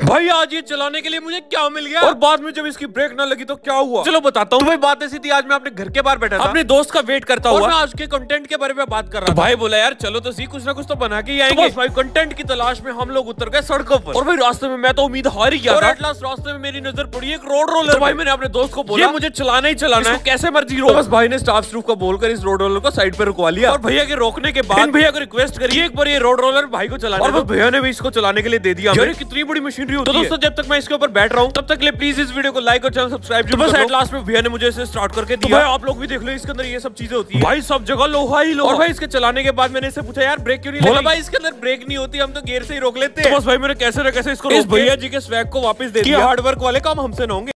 भाई आज ये चलाने के लिए मुझे क्या मिल गया? और बाद में जब इसकी ब्रेक ना लगी तो क्या हुआ? चलो बताता हूँ। तो भाई बात ऐसी थी आज मैं अपने घर के बाहर बैठा था। अपने दोस्त का वेट करता हुआ। मैं आज के कंटेंट के बारे में बात कर रहा था। भाई बोला यार चलो तो सी कुछ ना कुछ तो बना के ही आएँगे। भाई कंटेंट की तलाश में हम लोग उतर गए सड़कों पर। और भाई रास्ते में मैं तो उम्मीद हार ही गया लास्ट रास्ते में मेरी नज़र पड़ी एक रोड रोलर भाई मैंने अपने दोस्त को बोला मुझे चलाना ही चलाना है। कैसे मर्ज़ी रो बस भाई ने स्टाफ स्टूफ को बोलकर इस रोड रोलर को साइड पर रुकवा लिया। और भैया के रोकने के बाद भैया को रिक्वेस्ट करिए एक बार ये रोड रोलर भाई को चलाना और भैया ने भी इसको चलाने के लिए दे दिया कितनी बड़ी मशीनरी होती है। तो दोस्तों जब तक मैं इसके ऊपर बैठ रहा हूँ तब तक प्लीज़ इस वीडियो को लाइक और चैनल सब्सक्राइब बस एट लास्ट में भैया ने मुझे इसे स्टार्ट करके दिया। भाई आप लोग भी देख लो इसके अंदर ये सब चीज़ें होती है। भाई सब जगह लोहा ही लोहा और भाई इसके चलाने के बाद मैंने इसे पूछा यार ब्रेक क्यों नहीं बोला भाई इसके अंदर ब्रेक नहीं होती हम तो गेयर से ही रोक लेते हैं। तो बस भाई मैंने कैसे ना कैसे इसको भैया जी के स्वैग को वापस दे दिया। हार्डवर्क वाले काम हमसे ना होंगे।